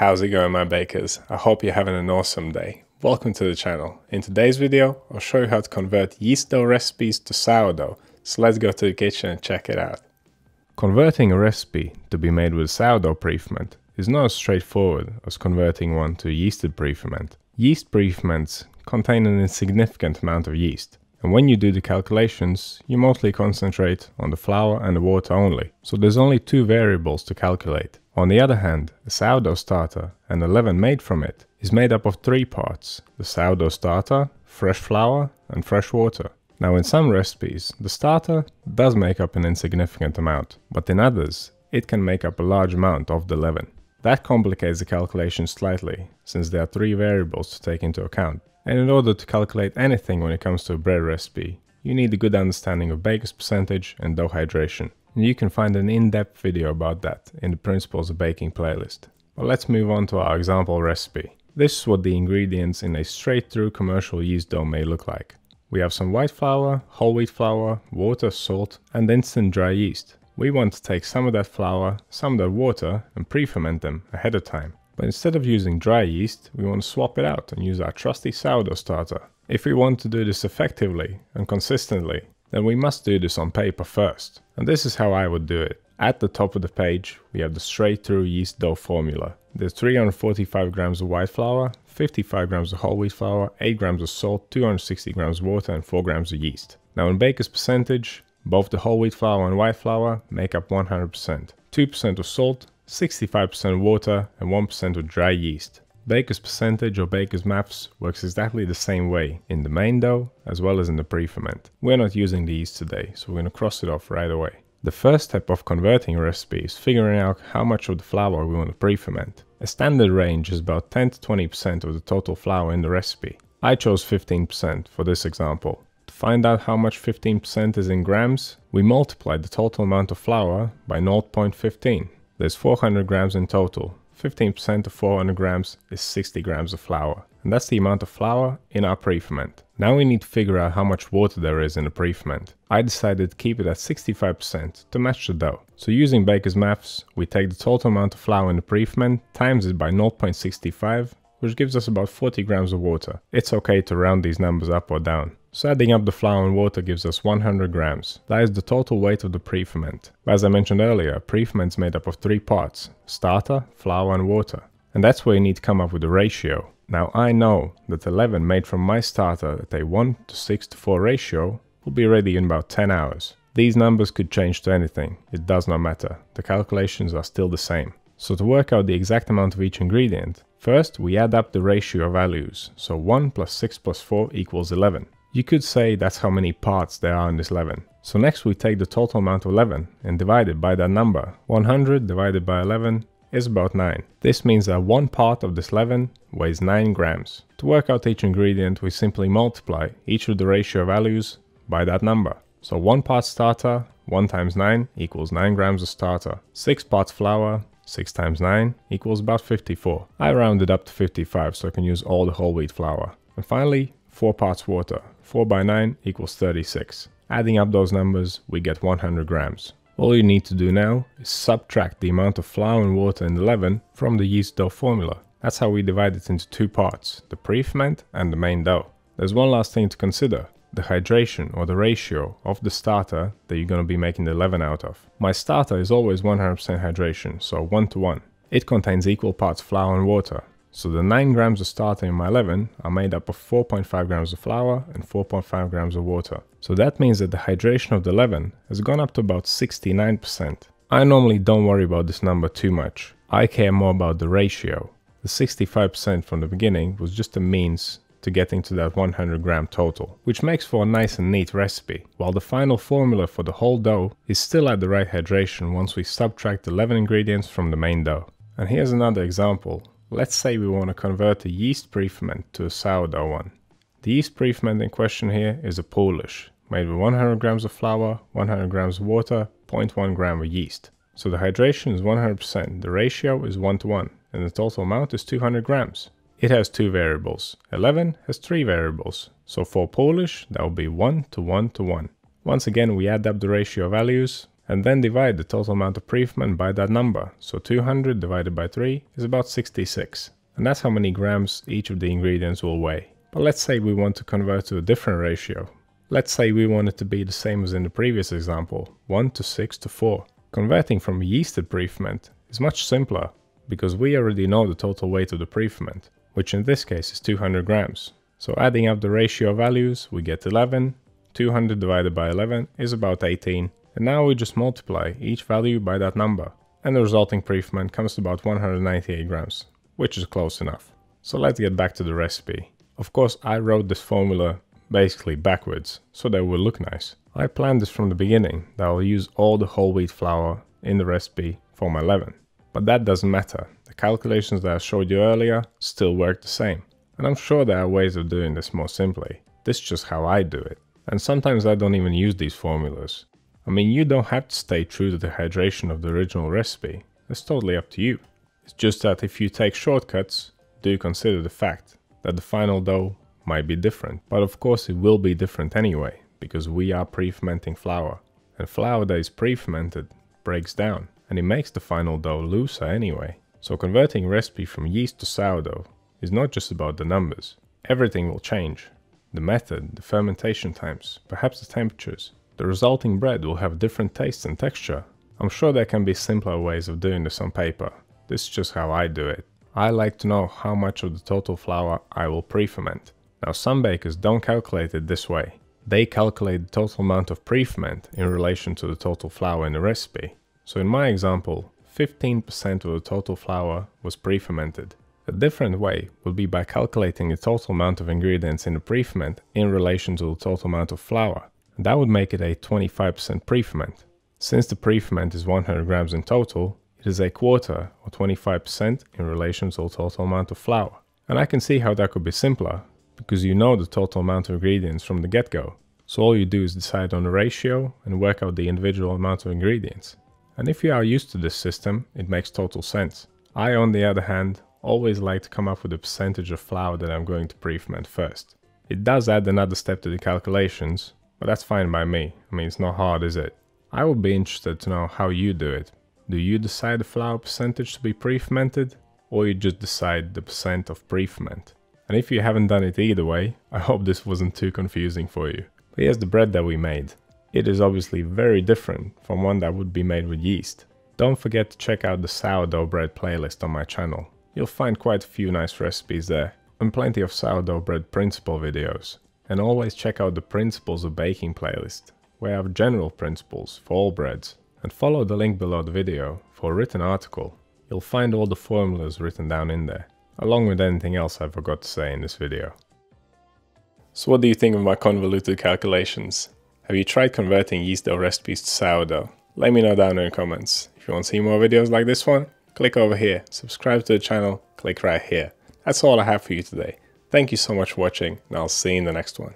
How's it going my bakers? I hope you're having an awesome day. Welcome to the channel. In today's video, I'll show you how to convert yeast dough recipes to sourdough. So let's go to the kitchen and check it out. Converting a recipe to be made with sourdough pre-ferment is not as straightforward as converting one to a yeasted pre-ferment. Yeast pre-ferments contain an insignificant amount of yeast, and when you do the calculations, you mostly concentrate on the flour and the water only, so there's only two variables to calculate. On the other hand, the sourdough starter and the leaven made from it is made up of three parts, the sourdough starter, fresh flour and fresh water. Now in some recipes, the starter does make up an insignificant amount, but in others, it can make up a large amount of the leaven. That complicates the calculation slightly, since there are three variables to take into account. And in order to calculate anything when it comes to a bread recipe, you need a good understanding of baker's percentage and dough hydration. And you can find an in-depth video about that in the Principles of Baking playlist. But let's move on to our example recipe. This is what the ingredients in a straight-through commercial yeast dough may look like. We have some white flour, whole wheat flour, water, salt, and instant dry yeast. We want to take some of that flour, some of that water and pre-ferment them ahead of time. But instead of using dry yeast, we want to swap it out and use our trusty sourdough starter. If we want to do this effectively and consistently, then we must do this on paper first. And this is how I would do it. At the top of the page, we have the straight through yeast dough formula. There's 345 grams of white flour, 55 grams of whole wheat flour, 8 grams of salt, 260 grams of water and 4 grams of yeast. Now in baker's percentage, both the whole wheat flour and white flour make up 100%. 2% of salt, 65% water and 1% of dry yeast. Baker's percentage or baker's maths works exactly the same way in the main dough as well as in the pre-ferment. We're not using the yeast today, so we're going to cross it off right away. The first step of converting a recipe is figuring out how much of the flour we want to pre-ferment. A standard range is about 10 to 20% of the total flour in the recipe. I chose 15% for this example To find out how much 15% is in grams, we multiply the total amount of flour by 0.15. There's 400 grams in total. 15% of 400 grams is 60 grams of flour. And that's the amount of flour in our pre-ferment. Now we need to figure out how much water there is in the pre-ferment. I decided to keep it at 65% to match the dough. So using Baker's maths, we take the total amount of flour in the pre-ferment, times it by 0.65, which gives us about 40 grams of water. It's okay to round these numbers up or down. So adding up the flour and water gives us 100 grams. That is the total weight of the pre-ferment. As I mentioned earlier, pre-ferment is made up of three parts, starter, flour and water. And that's where you need to come up with a ratio. Now I know that the leaven made from my starter at a 1 to 6 to 4 ratio will be ready in about 10 hours. These numbers could change to anything, it does not matter, the calculations are still the same. So to work out the exact amount of each ingredient, first we add up the ratio of values, so 1 plus 6 plus 4 equals 11. You could say that's how many parts there are in this leaven. So next we take the total amount of leaven and divide it by that number. 100 divided by 11 is about 9. This means that one part of this leaven weighs 9 grams. To work out each ingredient we simply multiply each of the ratio values by that number. So 1 part starter, 1 times 9 equals 9 grams of starter. 6 parts flour, 6 times 9 equals about 54. I rounded up to 55 so I can use all the whole wheat flour. And finally, 4 parts water. 4 by 9 equals 36. Adding up those numbers, we get 100 grams. All you need to do now is subtract the amount of flour and water in the leaven from the yeast dough formula. That's how we divide it into two parts, the pre-ferment and the main dough. There's one last thing to consider, the hydration or the ratio of the starter that you're going to be making the leaven out of. My starter is always 100% hydration, so 1 to 1. It contains equal parts flour and water, so the 9 grams of starter in my leaven are made up of 4.5 grams of flour and 4.5 grams of water. So that means that the hydration of the leaven has gone up to about 69%. I normally don't worry about this number too much. I care more about the ratio. The 65% from the beginning was just a means to getting to that 100 gram total, which makes for a nice and neat recipe, while the final formula for the whole dough is still at the right hydration once we subtract the leaven ingredients from the main dough. And here's another example Let's say we want to convert a yeast pre-ferment to a sourdough one. The yeast pre-ferment in question here is a poolish, made with 100 grams of flour, 100 grams of water, 0.1 gram of yeast. So the hydration is 100%, the ratio is 1 to 1, and the total amount is 200 grams. It has two variables. Leaven has three variables. So for poolish, that will be 1 to 1 to 1. Once again, we add up the ratio values, and then divide the total amount of pre-ferment by that number. So 200 divided by 3 is about 66. And that's how many grams each of the ingredients will weigh. But let's say we want to convert to a different ratio. Let's say we want it to be the same as in the previous example, 1 to 6 to 4. Converting from yeasted pre-ferment is much simpler because we already know the total weight of the pre-ferment, which in this case is 200 grams. So adding up the ratio of values, we get 11, 200 divided by 11 is about 18, and now we just multiply each value by that number, and the resulting pre-ferment comes to about 198 grams, which is close enough. So let's get back to the recipe. Of course, I wrote this formula basically backwards, so that it will look nice. I planned this from the beginning, that I'll use all the whole wheat flour in the recipe for my leaven. But that doesn't matter, calculations that I showed you earlier still work the same. And I'm sure there are ways of doing this more simply. This is just how I do it. And sometimes I don't even use these formulas. I mean, you don't have to stay true to the hydration of the original recipe. It's totally up to you. It's just that if you take shortcuts, do consider the fact that the final dough might be different. But of course it will be different anyway, because we are pre-fermenting flour. And flour that is pre-fermented breaks down, and it makes the final dough looser anyway. So converting recipe from yeast to sourdough is not just about the numbers. Everything will change. The method, the fermentation times, perhaps the temperatures, the resulting bread will have different taste and texture. I'm sure there can be simpler ways of doing this on paper. This is just how I do it. I like to know how much of the total flour I will pre-ferment. Now some bakers don't calculate it this way. They calculate the total amount of pre-ferment in relation to the total flour in the recipe. So in my example, 15% of the total flour was pre-fermented. A different way would be by calculating the total amount of ingredients in the pre-ferment in relation to the total amount of flour. That would make it a 25% pre-ferment. Since the pre-ferment is 100 grams in total, it is a quarter or 25% in relation to the total amount of flour. And I can see how that could be simpler, because you know the total amount of ingredients from the get-go. So all you do is decide on the ratio and work out the individual amount of ingredients. And if you are used to this system, it makes total sense. I, on the other hand, always like to come up with a percentage of flour that I'm going to pre-ferment first. It does add another step to the calculations, but that's fine by me. I mean, it's not hard, is it? I would be interested to know how you do it. Do you decide the flour percentage to be pre-fermented? Or you just decide the percent of pre-ferment? And if you haven't done it either way, I hope this wasn't too confusing for you. But here's the bread that we made. It is obviously very different from one that would be made with yeast. Don't forget to check out the sourdough bread playlist on my channel. You'll find quite a few nice recipes there, and plenty of sourdough bread principle videos. And always check out the Principles of Baking playlist, where I have general principles for all breads. And follow the link below the video for a written article. You'll find all the formulas written down in there, along with anything else I forgot to say in this video. So what do you think of my convoluted calculations? Have you tried converting yeast dough recipes to sourdough? Let me know down in the comments. If you want to see more videos like this one, click over here, subscribe to the channel, click right here. That's all I have for you today. Thank you so much for watching, and I'll see you in the next one.